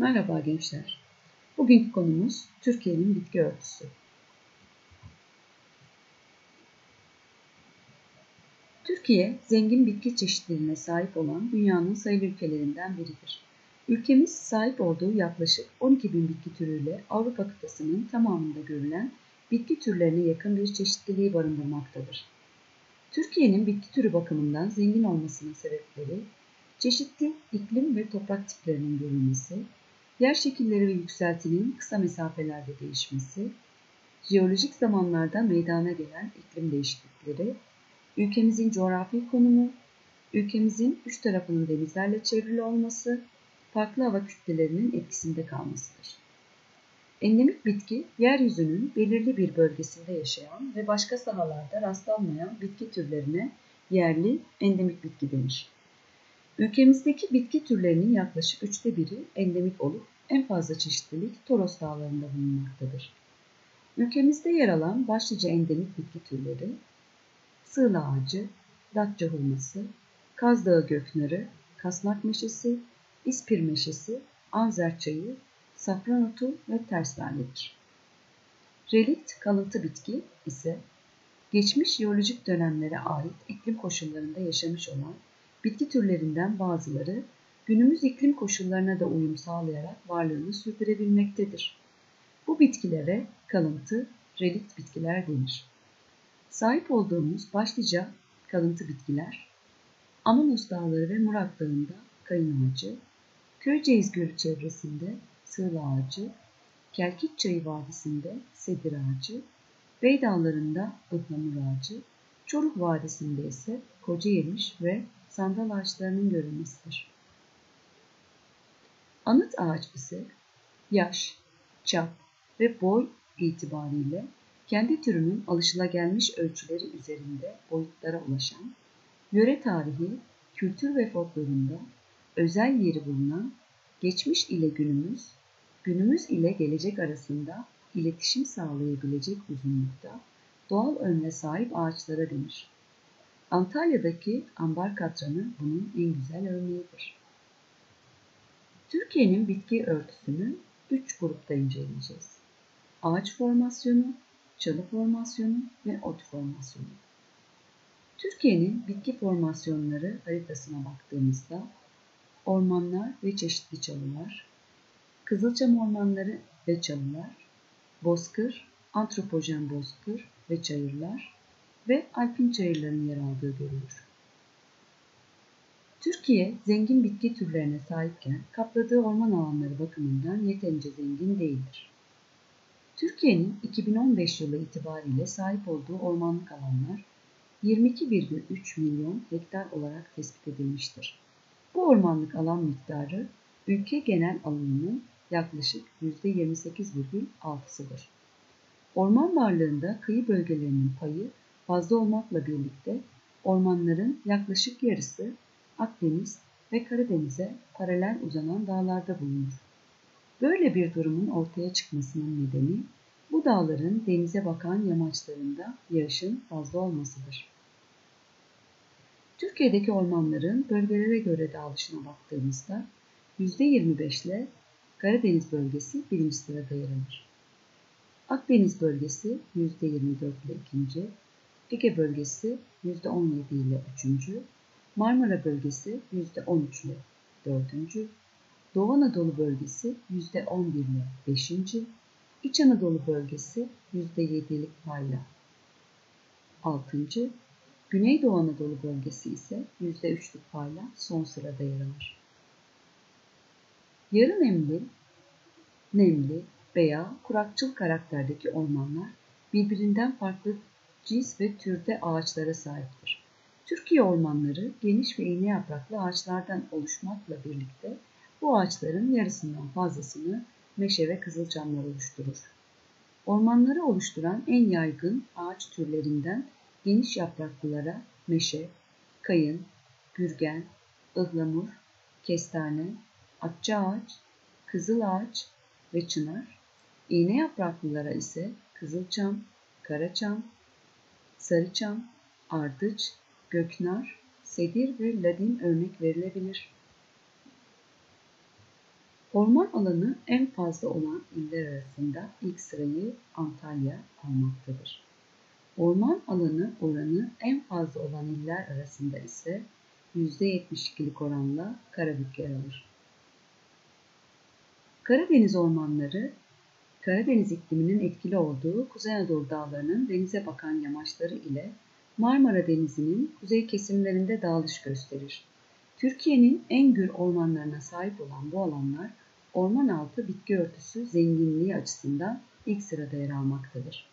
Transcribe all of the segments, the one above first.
Merhaba gençler. Bugünkü konumuz Türkiye'nin bitki örtüsü. Türkiye, zengin bitki çeşitliliğine sahip olan dünyanın sayılı ülkelerinden biridir. Ülkemiz sahip olduğu yaklaşık 12 bin bitki türüyle Avrupa kıtasının tamamında görülen bitki türlerine yakın bir çeşitliliği barındırmaktadır. Türkiye'nin bitki türü bakımından zengin olmasının sebepleri, çeşitli iklim ve toprak tiplerinin görülmesi, yer şekilleri ve yükseltinin kısa mesafelerde değişmesi, jeolojik zamanlarda meydana gelen iklim değişiklikleri, ülkemizin coğrafi konumu, ülkemizin üç tarafının denizlerle çevrili olması, farklı hava kütlelerinin etkisinde kalmasıdır. Endemik bitki, yeryüzünün belirli bir bölgesinde yaşayan ve başka sahalarda rastlanmayan bitki türlerine yerli endemik bitki denir. Ülkemizdeki bitki türlerinin yaklaşık üçte biri endemik olup en fazla çeşitlilik Toros dağlarında bulunmaktadır. Ülkemizde yer alan başlıca endemik bitki türleri sığla ağacı, Datça hurması, Kaz Dağı göknarı, kasnak meşesi, ispir meşesi, anzer çayı, safran otu ve ters lanedir. Relikt kalıntı bitki ise geçmiş jeolojik dönemlere ait iklim koşullarında yaşamış olan bitki türlerinden bazıları günümüz iklim koşullarına da uyum sağlayarak varlığını sürdürebilmektedir. Bu bitkilere kalıntı, relikt bitkiler denir. Sahip olduğumuz başlıca kalıntı bitkiler, Amanos Dağları ve Murat Dağı'nda kayın ağacı, Köyceğiz Gölü çevresinde sığla ağacı, Kelkit Çayı Vadisi'nde sedir ağacı, Bey Dağları'nda ıhlamur ağacı, Çoruk Vadisi'nde ise koca yemiş ve sandal ağaçlarının görülmesidir. Anıt ağaç ise yaş, çap ve boy itibariyle kendi türünün alışılagelmiş ölçüleri üzerinde boyutlara ulaşan, yöre tarihi, kültür ve folklorunda özel yeri bulunan, geçmiş ile günümüz, günümüz ile gelecek arasında iletişim sağlayabilecek uzunlukta doğal önle sahip ağaçlara denir. Antalya'daki ambar katranı bunun en güzel örneğidir. Türkiye'nin bitki örtüsünü üç grupta inceleyeceğiz. Ağaç formasyonu, çalı formasyonu ve ot formasyonu. Türkiye'nin bitki formasyonları haritasına baktığımızda ormanlar ve çeşitli çalılar, kızılçam ormanları ve çalılar, bozkır, antropojen bozkır ve çayırlar ve alpin çayırların yer aldığı görülür. Türkiye zengin bitki türlerine sahipken kapladığı orman alanları bakımından yeterince zengin değildir. Türkiye'nin 2015 yılı itibariyle sahip olduğu ormanlık alanlar 22,3 milyon hektar olarak tespit edilmiştir. Bu ormanlık alan miktarı ülke genel alanının yaklaşık %28,6'sıdır. Orman varlığında kıyı bölgelerinin payı fazla olmakla birlikte ormanların yaklaşık yarısı Akdeniz ve Karadeniz'e paralel uzanan dağlarda bulunur. Böyle bir durumun ortaya çıkmasının nedeni bu dağların denize bakan yamaçlarında yağışın fazla olmasıdır. Türkiye'deki ormanların bölgelere göre dağılışına baktığımızda %25 ile Karadeniz bölgesi birinci sırada yer alır. Akdeniz bölgesi %24 ile ikinci, Ege bölgesi %17 ile üçüncü, Marmara bölgesi %13 ile dördüncü, Doğu Anadolu bölgesi %11 ile beşinci, İç Anadolu bölgesi %7'lik payla altıncı, Güneydoğu Anadolu bölgesi ise %3'lük payla son sırada yer alır. Yarı nemli, nemli veya kurakçıl karakterdeki ormanlar birbirinden farklı cins ve türde ağaçlara sahiptir. Türkiye ormanları geniş ve iğne yapraklı ağaçlardan oluşmakla birlikte bu ağaçların yarısından fazlasını meşe ve kızılçamlar oluşturur. Ormanları oluşturan en yaygın ağaç türlerinden geniş yapraklılara meşe, kayın, gürgen, ıhlamur, kestane, akça ağaç, kızıl ağaç ve çınar, iğne yapraklılara ise kızılçam, karaçam, sarıçam, ardıç, göknar, sedir ve ladin örnek verilebilir. Orman alanı en fazla olan iller arasında ilk sırayı Antalya almaktadır. Orman alanı oranı en fazla olan iller arasında ise %72'lik oranla Karabük yer alır. Karadeniz ormanları, Karadeniz ikliminin etkili olduğu Kuzey Anadolu dağlarının denize bakan yamaçları ile Marmara Denizi'nin kuzey kesimlerinde dağılış gösterir. Türkiye'nin en gür ormanlarına sahip olan bu alanlar orman altı bitki örtüsü zenginliği açısından ilk sırada yer almaktadır.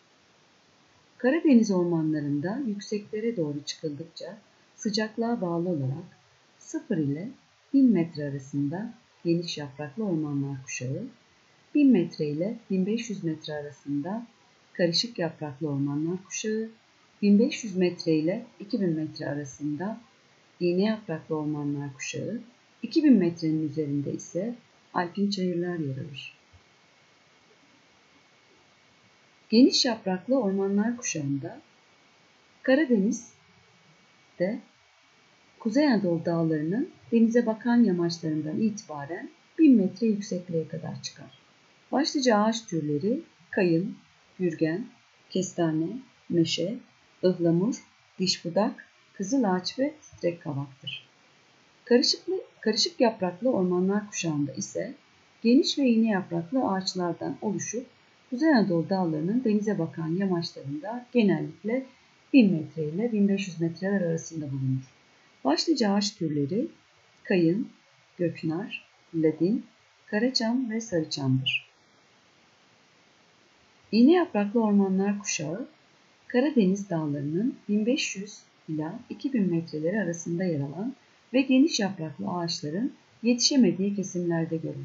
Karadeniz ormanlarında yükseklere doğru çıkıldıkça sıcaklığa bağlı olarak 0 ile 1000 metre arasında geniş yapraklı ormanlar kuşağı, 1000 metre ile 1500 metre arasında karışık yapraklı ormanlar kuşağı, 1500 metre ile 2000 metre arasında iğne yapraklı ormanlar kuşağı, 2000 metrenin üzerinde ise alpin çayırlar yer alır. Geniş yapraklı ormanlar kuşağında Karadeniz'de Kuzey Anadolu dağlarının denize bakan yamaçlarından itibaren 1000 metre yüksekliğe kadar çıkar. Başlıca ağaç türleri kayın, gürgen, kestane, meşe, ıhlamur, dişbudak, kızıl ağaç ve titrek kavaktır. Karışıklı, karışık yapraklı ormanlar kuşağında ise geniş ve iğne yapraklı ağaçlardan oluşup Kuzey Anadolu dağlarının denize bakan yamaçlarında genellikle 1000 metre ile 1500 metreler arasında bulunur. Başlıca ağaç türleri kayın, göknar, ladin, karaçam ve sarıçamdır. İğne yapraklı ormanlar kuşağı Karadeniz dağlarının 1500 ila 2000 metreleri arasında yer alan ve geniş yapraklı ağaçların yetişemediği kesimlerde görülür.